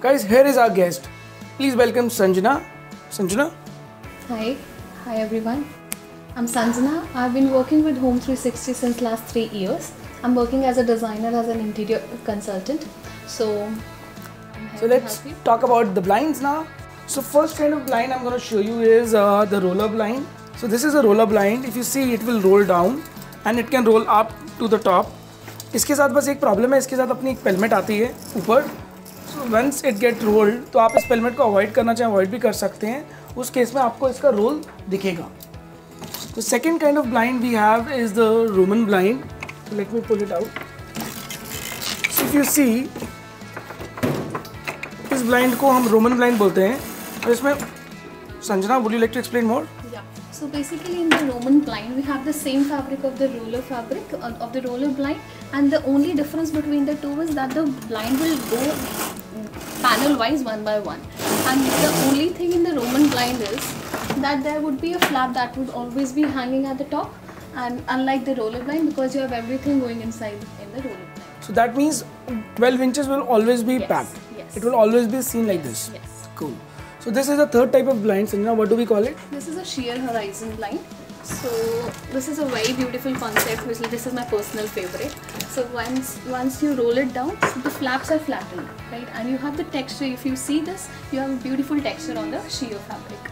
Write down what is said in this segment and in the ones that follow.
Guys, here is our guest. Please welcome Sanjana. Sanjana? Hi, hi everyone. I'm Sanjana. I've been working with Home 360 since last three years. I'm working as a designer, as an interior consultant. So, I'm here So to let's help you. talk about the blinds now. So first kind of blind I'm going to show you is uh, the roller blind. So this is a roller blind. If you see it will roll down and it can roll up to the top. इसके साथ बस एक problem है इसके साथ अपनी एक पेलमेट आती है ऊपर so once it get rolled तो आप इस पेलमेट को अवॉइड करना चाहें अवॉइड भी कर सकते हैं उस केस में आपको इसका रोल दिखेगा kind of blind we have is the Roman blind. So let me pull it out. So if you see, इस ब्लाइंड को हम रोमन ब्लाइंड बोलते हैं और इसमें Sanjana would you like to explain more. So basically, in the Roman blind, we have the same fabric of the roller fabric uh, of the roller blind, and the only difference between the two is that the blind will go panel wise one by one, and the only thing in the Roman blind is that there would be a flap that would always be hanging at the top, and unlike the roller blind, because you have everything going inside in the roller blind. So that means 12 inches will always be Yes, packed. yes. It will always be seen like this. Yes. Cool. So this is the third type of blind. Sanjana, what do we call it? This is a sheer horizon blind. So this is a very beautiful concept. Which this is my personal favorite. So once once you roll it down, so the flaps are flattened, right? And you have the texture. If you see this, you have a beautiful texture on the sheer fabric.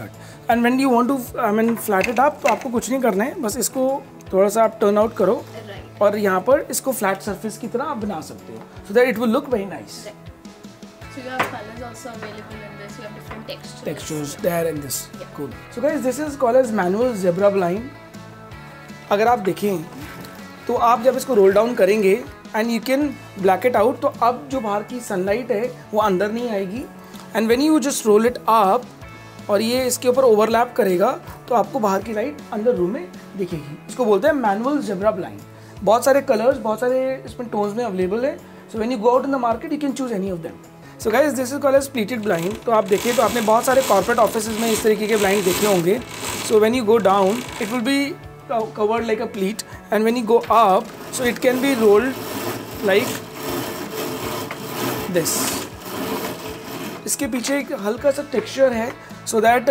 Good. And when you want to, I mean, flat it up, तो आपको कुछ नहीं करना है बस इसको थोड़ा सा आप टर्न आउट करो Right. और यहाँ पर इसको फ्लैट सरफेस की तरह आप बना सकते हो so that it will look very nice. So you have colors also available in this. You have different textures. textures there in this. Yeah. Cool. So guys, this is called as manual zebra blind. अगर आप देखें तो आप जब इसको roll down करेंगे and you can black it out तो अब जो बाहर की सनलाइट है वो अंदर नहीं आएगी and when you just roll it up और ये इसके ऊपर ओवरलैप करेगा तो आपको बाहर की लाइट अंदर रूम में दिखेगी इसको बोलते हैं मैनुअल जेब्रा ब्लाइंड बहुत सारे कलर्स बहुत सारे इसमें टोन्स में अवेलेबल है so when you go out in the market you can choose any of them so guys this is call as pleated blind तो आप देखिए तो आपने बहुत सारे कॉर्पोरेट ऑफ़िस में इस तरीके के ब्लाइंड देखे होंगे। So when you go down it will be covered like a pleat. And when you go up, so it can be rolled like this. इसके पीछे एक हल्का सा टेक्सचर है so that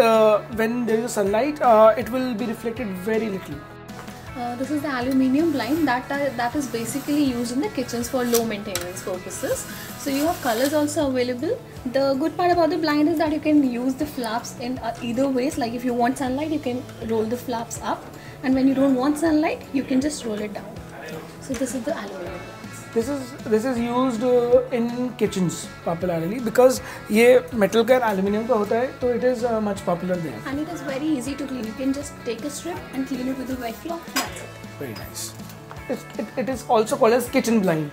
when there is sunlight it will be reflected very little Uh, this is the aluminium blind that are, that is basically used in the kitchens for low maintenance purposes. So you have colors also available. The good part about the blind is that you can use the flaps in uh, either ways. Like if you want sunlight, you can roll the flaps up, and when you don't want sunlight, you can just roll it down. So this is the aluminium. This is this is use in kitchen popularly because ये metal का aluminium का होता है तो it is much popular there it is very easy to clean can just take strip and clean it with it is also called as kitchen blind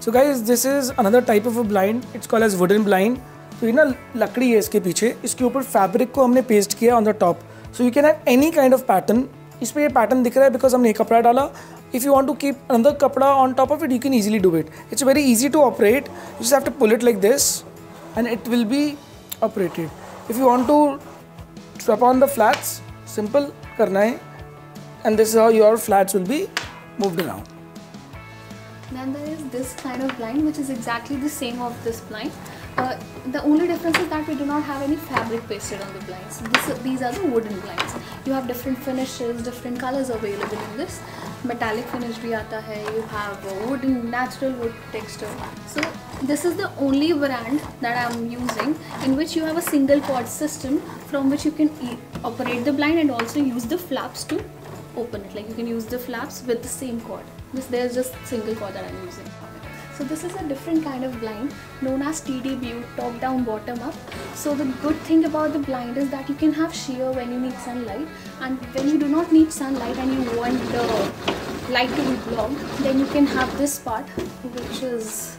so guys this is another type of a blind it's called as wooden blind तो ये ना लकड़ी है इसके पीछे. इसके ऊपर fabric को हमने पेस्ट किया on the top so you can have any kind of pattern इस पर ये पैटर्न दिख रहा है बिकॉज़ हमने कपड़ा डाला. if you want to keep another kapda on top of it you can easily do it it's very easy to operate you just have to pull it like this and it will be operated if you want to strap on the flats simple karna hai and this is how your flats will be moved around then there is this kind of blind which is exactly the same of this blind uh, the only difference is that we do not have any fabric pasted on the blinds. This, these are the wooden blinds. You have different finishes, different colors available in this. Metallic finish भी आता है you have wood natural wood texture so this is the only brand that I am using in which you have a single pod system from which you can operate the blind and also use the flaps to open it like you can use the flaps with the same cord this there is just single cord that I am using So this is a different kind of blind known as TDBU, top down, bottom up. So the good thing about the blind is that you can have sheer when you need sunlight, and when you do not need sunlight and you want the light to be blocked, then you can have this part, which is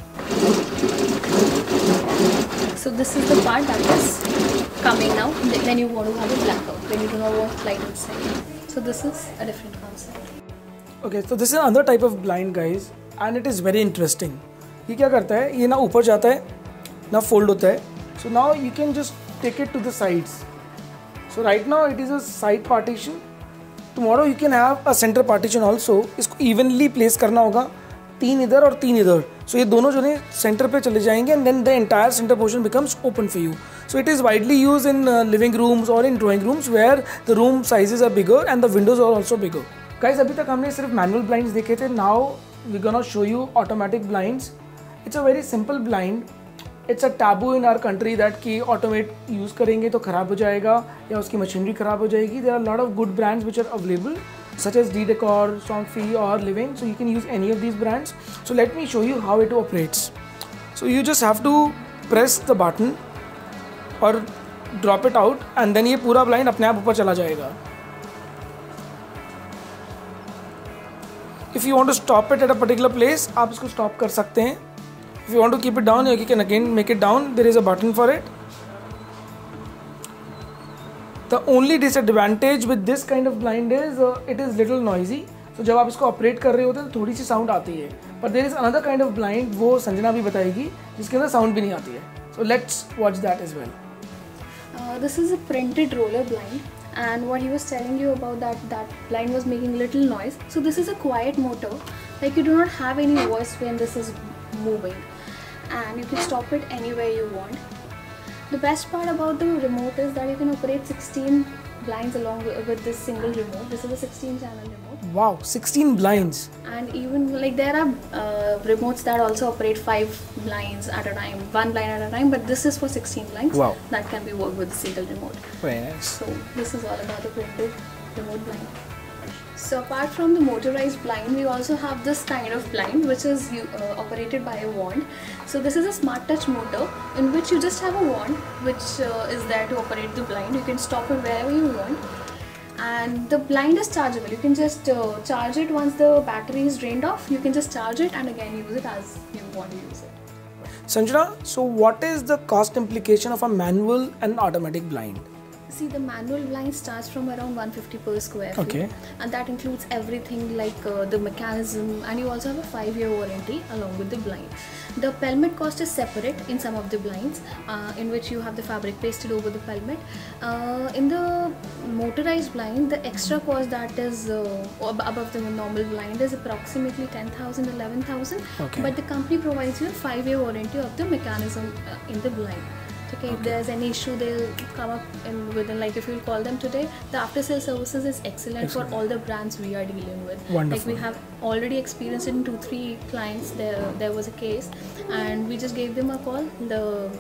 so this is the part that is coming now. Th- Then you want to have a blackout when you do not want light inside. So this is a different concept. okay so this is another type of blind guys and it is very interesting ये क्या करता है ये ना ऊपर जाता है ना फोल्ड होता है so now you can just take it to the sides so right now it is a side partition tomorrow you can have a centre partition also इसको इवनली प्लेस करना होगा तीन इधर और तीन इधर सो so, ये दोनों जो है सेंटर पे चले जाएँगे and then the entire centre portion becomes open for you so it is widely use in living rooms और in drawing rooms where the room sizes are bigger and the windows are also bigger guys अभी तक हमने सिर्फ़ manual blinds देखे थे now we gonna show you automatic blinds it's a very simple blind it's a taboo in our country that कि automate use करेंगे तो ख़राब हो जाएगा या उसकी मशीनरी ख़राब हो जाएगी there are lot of good brands which are available such as D-Decor, Songfi or Living. So you can use any of these brands. So let me show you how it operates. So you just have to press the button और drop it out and then ये पूरा blind अपने आप ऊपर चला जाएगा if you want to stop it at a particular place आप इसको स्टॉप कर सकते हैं। If you want to keep it down you can again make it down there is a button for it the only disadvantage with this kind of blind is it is little noisy तो जब आप इसको operate कर रहे होते हैं तो थोड़ी सी साउंड आती है। पर there is another kind of blind वो संजना भी बताएगी, जिसके अंदर साउंड भी नहीं आती है। So let's watch that is well this is a printed roller blind and what he was telling you about that that blind was making little noise. So this is a quiet motor. Like you do not have any voice when this is moving. And you can stop it anywhere you want. The best part about the remote is that you can operate 16 blinds along with this single remote. This is a 16 channel remote. Wow, 16 blinds. And even like there are uh, remotes that also operate 5 blinds at a time, 1 blind at a time, but this is for 16 blinds. Wow. That can be worked with a single remote. Very nice. So this is all about the printed remote blind. So apart from the motorized blind, we also have this kind of blind which is uh, operated by a wand. So this is a smart touch motor in which you just have a wand which uh, is there to operate the blind. You can stop it wherever you want. And the blind is chargeable. You can just uh, charge it once the battery is drained off. You can just charge it and again use it as you want to use it. Sanjana, so what is the cost implication of a manual and automatic blind? See, the manual blind starts from around 150 per square feet. Okay. And that includes everything like uh, the mechanism, and you also have a five year warranty along with the blind. The pelmet cost is separate in some of the blinds, uh, in which you have the fabric pasted over the pelmet. Uh, in the motorized blind, the extra cost that is uh, above the normal blind is approximately 10,000, 11,000. Okay. But the company provides you a five year warranty of the mechanism uh, in the blind okay, if there's any issue they'll come up in within like if you call them today the after sale services is excellent, excellent, for all the brands we are dealing with Wonderful. like we have already experienced in two three clients there there was a case and we just gave them a call the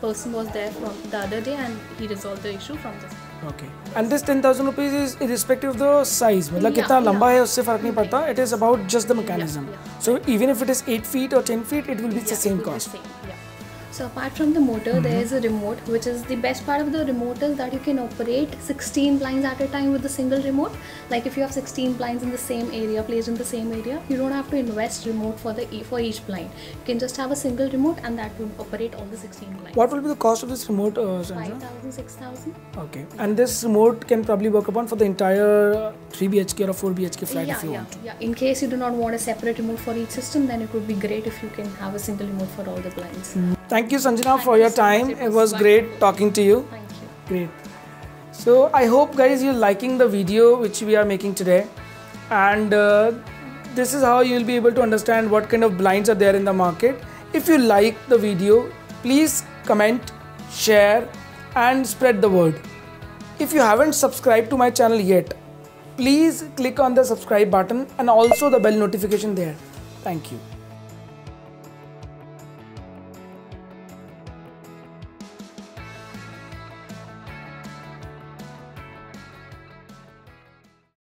person was there from the other day and he resolved the issue from this okay and this 10000 rupees is irrespective of the size मतलब yeah, कितना yeah. लंबा है उससे फर्क नहीं पड़ता it is about just the mechanism yeah, yeah. so even if it is 8 feet or 10 feet it will be yeah, the same it will be cost same, yeah. So apart from the motor, mm-hmm. there is a remote, which is the best part of the remote is that you can operate 16 blinds at a time with a single remote. Like if you have 16 blinds in the same area, placed in the same area, you don't have to invest remote for the for each blind. You can just have a single remote, and that will operate all the 16 blinds. What will be the cost of this remote? Uh, 5,000, 6,000. Okay, and this remote can probably work upon for the entire 3 BHK or 4 BHK flat yeah, if you yeah, want. Yeah, in case you do not want a separate remote for each system, then it would be great if you can have a single remote for all the blinds. Mm-hmm. Thank you, Sanjana, Thank for you your so time. much. It was great talking to you. Thank you. Great. So I hope guys you're liking the video which we are making today, and uh, this is how you'll be able to understand what kind of blinds are there in the market. If you like the video, please comment, share, and spread the word. If you haven't subscribed to my channel yet, please click on the subscribe button and also the bell notification there. Thank you.